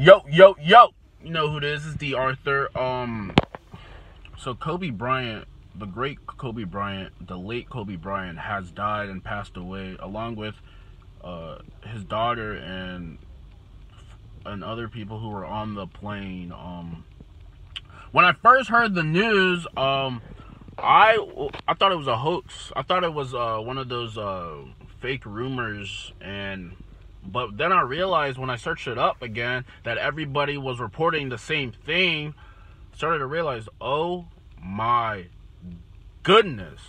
Yo, yo, yo. You know who this is? D.Arthur. Um so Kobe Bryant, the great Kobe Bryant, the late Kobe Bryant has died and passed away along with uh his daughter and and other people who were on the plane. Um when I first heard the news, um I I thought it was a hoax. I thought it was uh one of those uh fake rumors and but then I realized when I searched it up again that everybody was reporting the same thing. Started to realize, oh my goodness,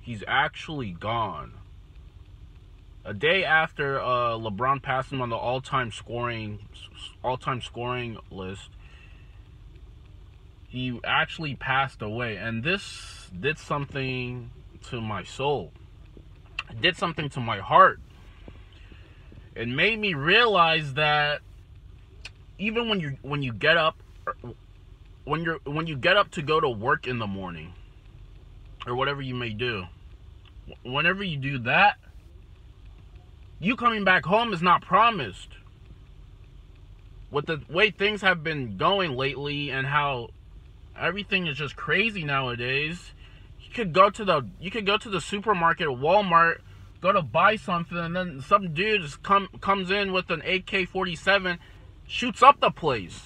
he's actually gone. A day after uh, LeBron passed him on the all-time scoring all-time scoring list, he actually passed away, and this did something to my soul. It did something to my heart it made me realize that even when you when you get up when you're when you get up to go to work in the morning or whatever you may do whenever you do that you coming back home is not promised. With the way things have been going lately and how everything is just crazy nowadays you could go to the you could go to the supermarket walmart go to buy something, and then some dude just come comes in with an AK-47, shoots up the place.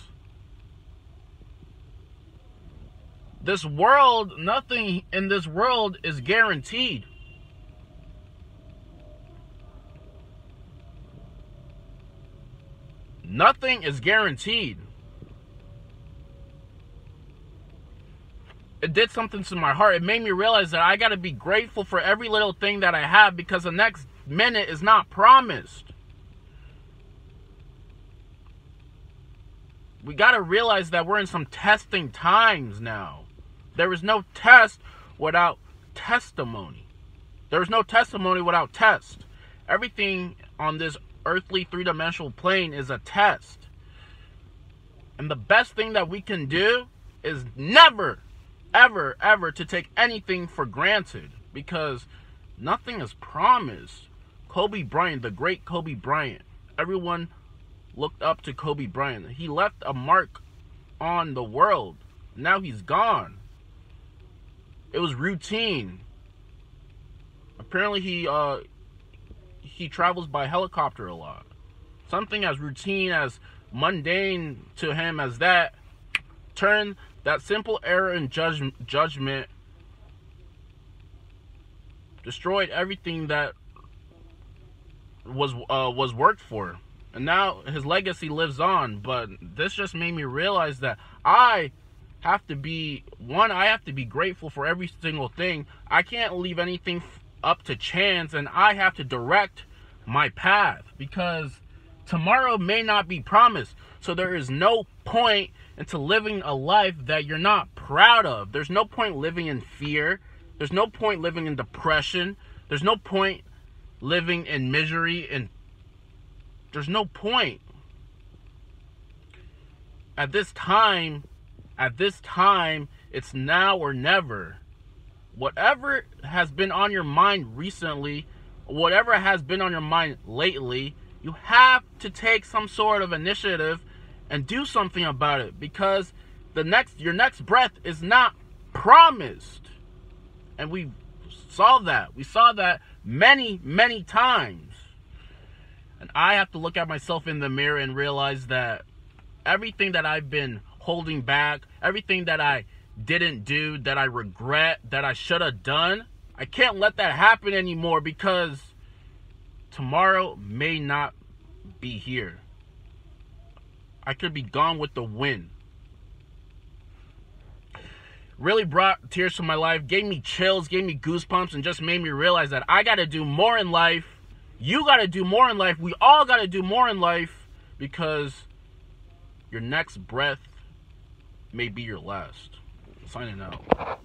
This world, nothing in this world is guaranteed. Nothing is guaranteed. It did something to my heart. It made me realize that I got to be grateful for every little thing that I have because the next minute is not promised. We got to realize that we're in some testing times now. There is no test without testimony. There is no testimony without test. Everything on this earthly three dimensional plane is a test. And the best thing that we can do is never ever, ever to take anything for granted because nothing is promised. Kobe Bryant, the great Kobe Bryant, everyone looked up to Kobe Bryant. He left a mark on the world. Now he's gone. It was routine. Apparently he uh he travels by helicopter a lot. Something as routine as mundane to him as that turned that simple error in judgment destroyed everything that was uh, was worked for. And now his legacy lives on, but this just made me realize that I have to be one I have to be grateful for every single thing. I can't leave anything up to chance and I have to direct my path because tomorrow may not be promised. So there is no point into living a life that you're not proud of. There's no point living in fear. There's no point living in depression. There's no point living in misery and there's no point. At this time, at this time, it's now or never. Whatever has been on your mind recently, whatever has been on your mind lately, you have to take some sort of initiative and do something about it because the next your next breath is not promised. And we saw that. We saw that many, many times. And I have to look at myself in the mirror and realize that everything that I've been holding back, everything that I didn't do, that I regret, that I should have done, I can't let that happen anymore because tomorrow may not be here. I could be gone with the wind. Really brought tears to my life, gave me chills, gave me goosebumps, and just made me realize that I got to do more in life. You got to do more in life. We all got to do more in life because your next breath may be your last. Signing out.